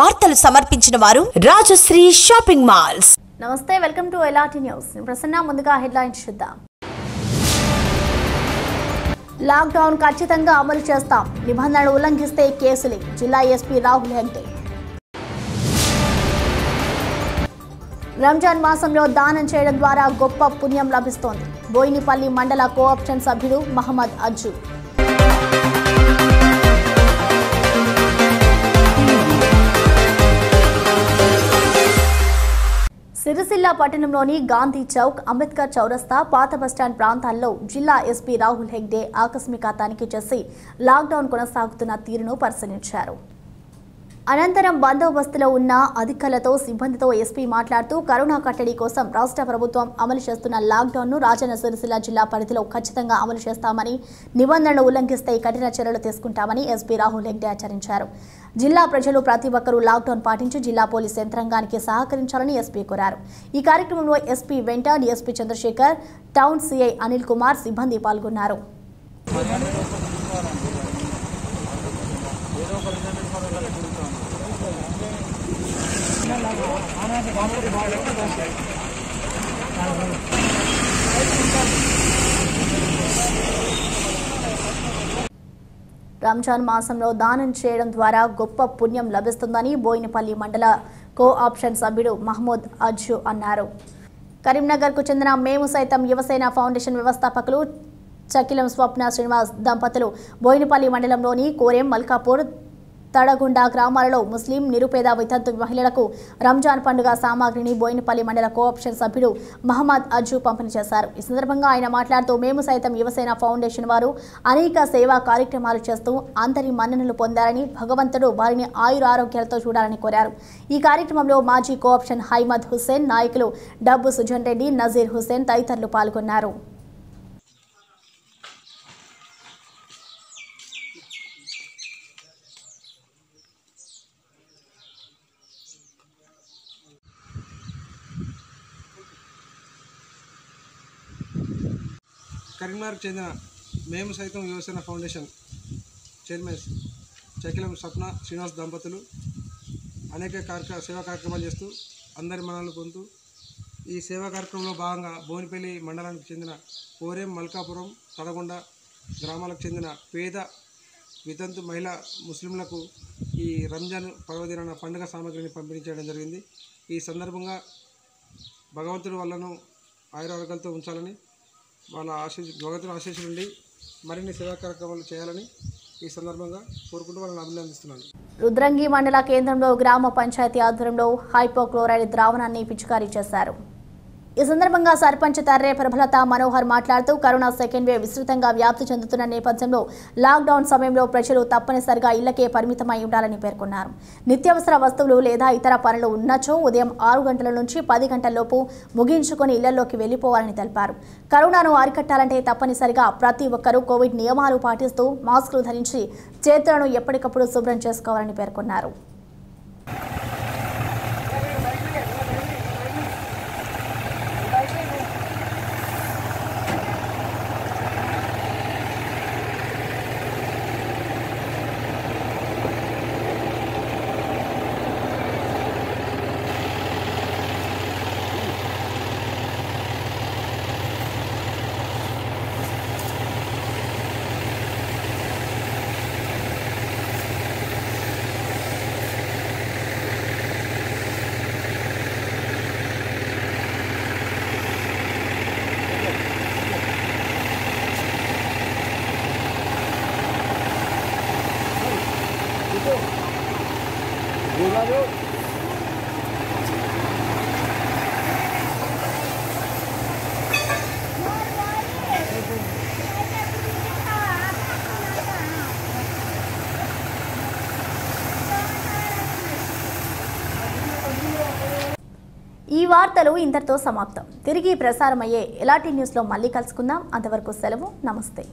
వార్తలు సమర్పించిన వారు రాజశ్రీ షాపింగ్ మాల్స్. నమస్తే వెల్కమ్ టు ఎలాటి న్యూస్. ప్రసన్న ముందుగా హెడ్లైన్స్ చూద్దాం. లాక్డౌన్ ఖచ్చితంగా అమలు చేస్తాం. నిబంధనలు ఉల్లంఘిస్తే కేసులే. జిల్లా ఎస్పీ రాహుల్ హెగ్డే. రంజాన్ మాసంలో దానం చేయడం ద్వారా గొప్ప పుణ్యం లభిస్తోంది. బోయినిపల్లి మండల కోఆప్షన్ సభ్యుడు మహమ్మద్ అజ్జు. సిరిసిల్ల పట్టణంలోని గాంధీ చౌక్ అంబేద్కర్ చౌరస్తా పాత బస్టాండ్ ప్రాంతాల్లో జిల్లా ఎస్పీ రాహుల్ హెగ్డే ఆకస్మిక తనిఖీ చేసి లాక్డౌన్ కొనసాగుతున్న తీరును పరిశీలించారు. అనంతరం బందోబస్తులో ఉన్న అధికారులతో సిబ్బందితో ఎస్పీ మాట్లాడుతూ కరోనా కట్టడి కోసం రాష్ట్ర ప్రభుత్వం అమలు చేస్తున్న లాక్డౌన్ను రాజన్న సిరిసిల్ల జిల్లా పరిధిలో ఖచ్చితంగా అమలు చేస్తామని నిబంధనలు ఉల్లంఘిస్తే కఠిన చర్యలు తీసుకుంటామని ఎస్పీ రాహుల్ హెగ్డే హెచ్చరించారు. జిల్లా ప్రజలు ప్రతి ఒక్కరూ లాక్డౌన్ పాటించి జిల్లా పోలీస్ యంత్రాంగానికి సహకరించాలని ఎస్పీ కోరారు. ఈ కార్యక్రమంలో ఎస్పీ వెంట DSP Chandrasekhar town CI Anil Kumar సిబ్బంది పాల్గొన్నారు. రంజాన్ మాసంలో దానం చేయడం ద్వారా గొప్ప పుణ్యం లభిస్తుందని బోయినపల్లి మండల కో ఆప్షన్ సభ్యుడు మహమూద్ అజ్జు అన్నారు. కరీంనగర్కు చెందిన మేము సైతం యువసేన ఫౌండేషన్ వ్యవస్థాపకులు చకిలం స్వప్న శ్రీనివాస్ దంపతులు బోయినపల్లి మండలంలోని కోరెం మల్కాపూర్ తడగుండ గ్రామాలలో ముస్లిం నిరుపేద వితంతు మహిళలకు రంజాన్ పండుగ సామాగ్రిని బోయినపల్లి మండల కోఆప్షన్ సభ్యుడు మహమ్మద్ అజు పంపిణీ చేశారు. ఈ సందర్భంగా ఆయన మాట్లాడుతూ మేము సైతం యువసేన ఫౌండేషన్ వారు అనేక సేవా కార్యక్రమాలు చేస్తూ అందరి మన్ననలు పొందారని భగవంతుడు వారిని ఆయుర ఆరోగ్యాలతో చూడాలని కోరారు. ఈ కార్యక్రమంలో మాజీ కోఆప్షన్ హైమద్ హుస్సేన్ నాయకులు డబ్బు సుజన్ రెడ్డి నజీర్ హుస్సేన్ తదితరులు పాల్గొన్నారు. కరీంనగర్కు చెందిన మేము సైతం యువసేన ఫౌండేషన్ చైర్మన్ చకిలం స్వప్న శ్రీనివాస్ దంపతులు అనేక కార్య సేవా కార్యక్రమాలు చేస్తూ అందరి మనాలు పొందుతూ ఈ సేవా కార్యక్రమంలో భాగంగా బోనిపల్లి మండలానికి చెందిన కోరేం మల్కాపురం తడగొండ గ్రామాలకు చెందిన పేద వితంతు మహిళా ముస్లింలకు ఈ రంజాన్ పర్వదినాన పండుగ సామాగ్రిని పంపిణీ చేయడం జరిగింది. ఈ సందర్భంగా భగవంతుడి వల్లను ఆయురారోగ్యాలతో ఉంచాలని వాళ్ళ ఆశీస్ భగవంతుని ఆశీస్సులు ఉండి మరిన్ని సేవా కార్యక్రమాలు చేయాలని ఈ సందర్భంగా కోరుకుంటూ వాళ్ళని అభినందిస్తున్నాను. రుద్రంగి మండల కేంద్రంలో గ్రామ పంచాయతీ ఆధ్వర్యంలో హైపోక్లోరైడ్ ద్రావణాన్ని పిచికారీ చేశారు. ఈ సందర్భంగా సర్పంచ్ తర్రే ప్రభలత మనోహర్ మాట్లాడుతూ కరోనా సెకండ్ వేవ్ విస్తృతంగా వ్యాప్తి చెందుతున్న నేపథ్యంలో లాక్డౌన్ సమయంలో ప్రజలు తప్పనిసరిగా ఇళ్ళకే పరిమితమై ఉండాలని పేర్కొన్నారు. నిత్యావసర వస్తువులు లేదా ఇతర పనులు ఉన్నచో ఉదయం ఆరు గంటల నుంచి పది గంటలలోపు ముగించుకొని ఇళ్ళలోకి వెళ్ళిపోవాలని తెలిపారు. కరోనాను అరికట్టాలంటే తప్పనిసరిగా ప్రతి ఒక్కరూ కోవిడ్ నియమాలు పాటిస్తూ మాస్కులు ధరించి చేతులను ఎప్పటికప్పుడు శుభ్రం చేసుకోవాలని పేర్కొన్నారు. ఈ వార్తలు ఇంతటితో సమాప్తం. తిరిగి ప్రసారమయ్యే ఎలాంటి న్యూస్లో మళ్ళీ కలుసుకుందాం. అంతవరకు సెలవు. నమస్తే.